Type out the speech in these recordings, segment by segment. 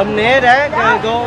Cầm né đó, cô.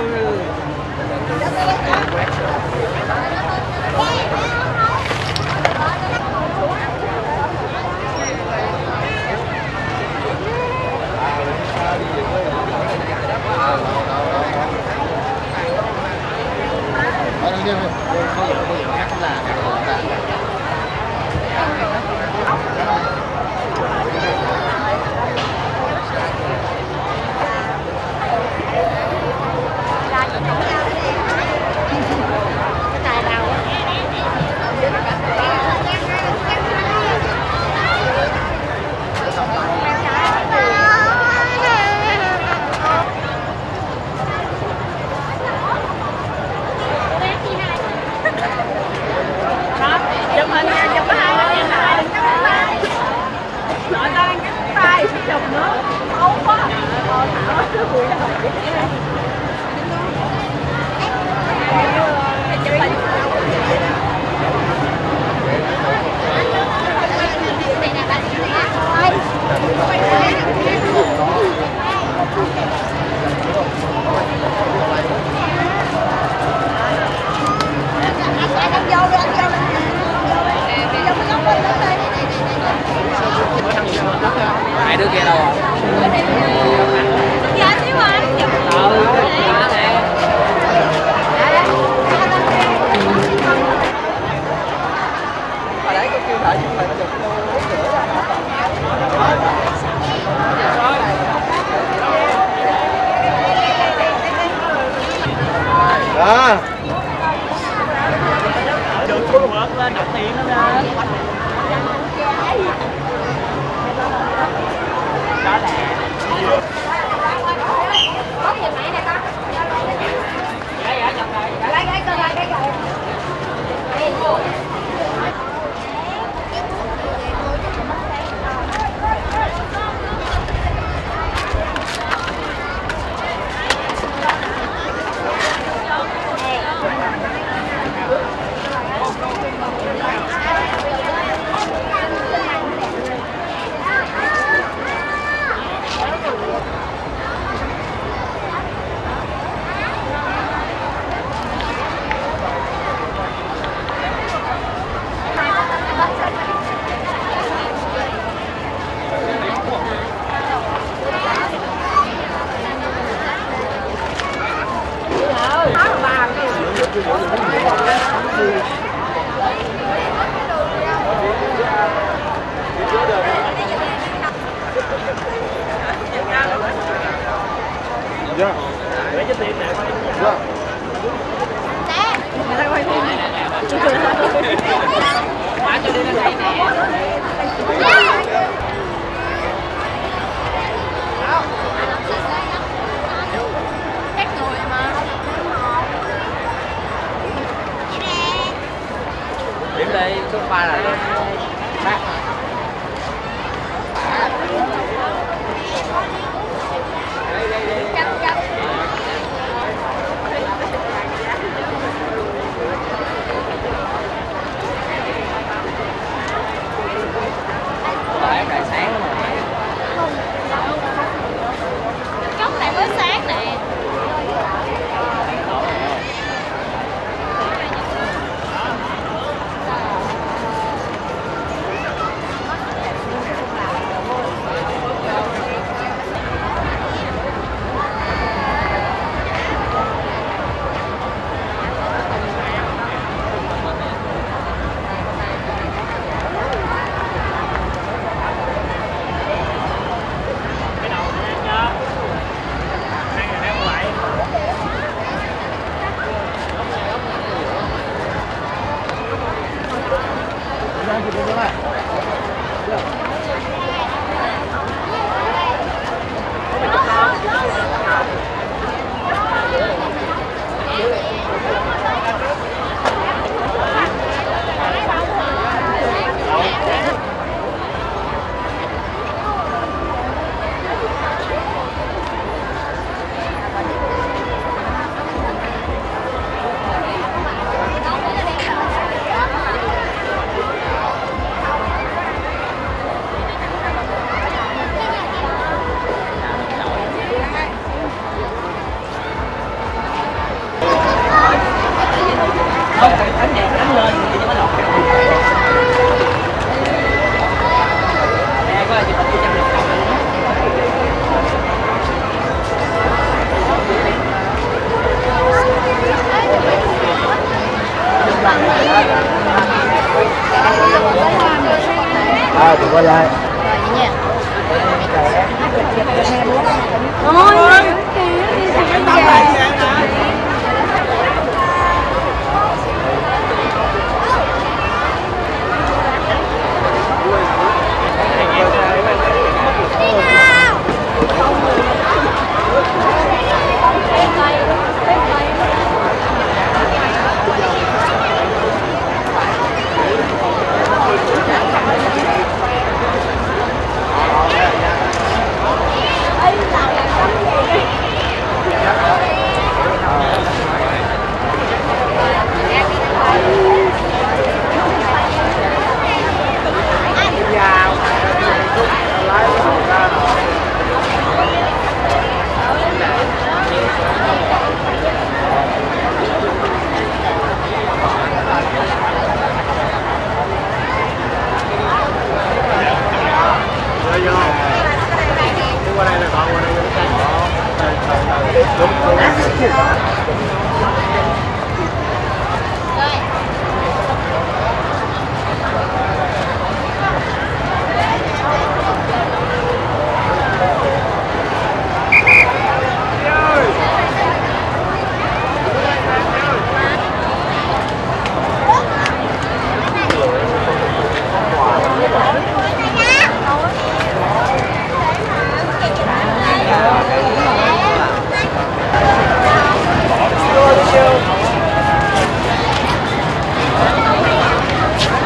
cuối đời điểm đây số 3 là sát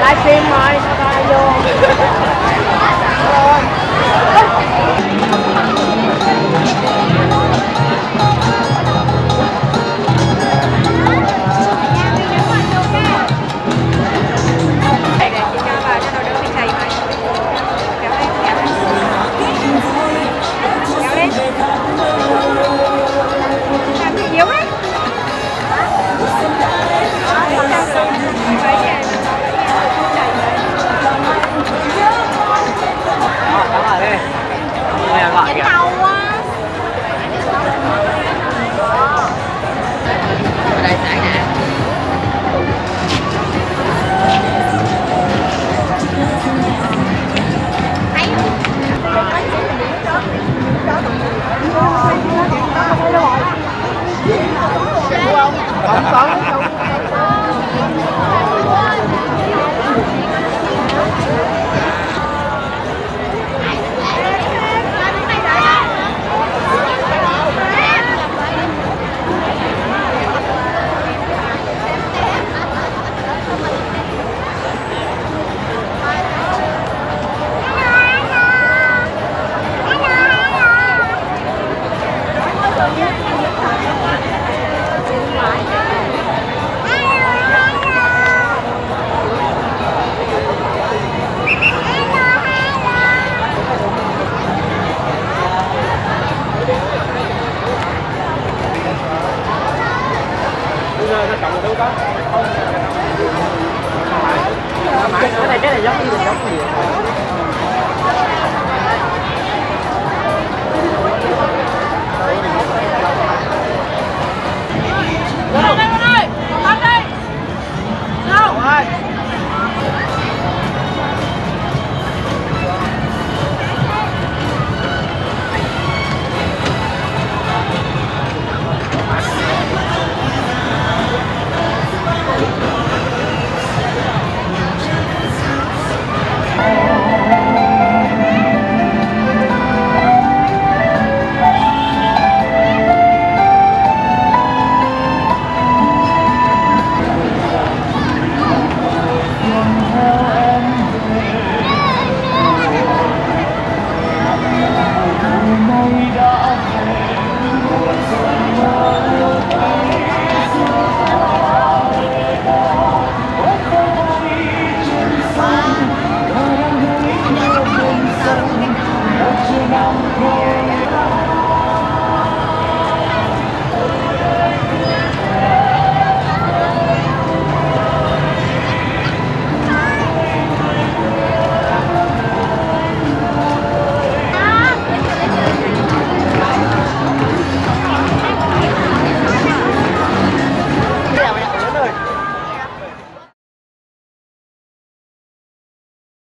livestream thôi sau đó vô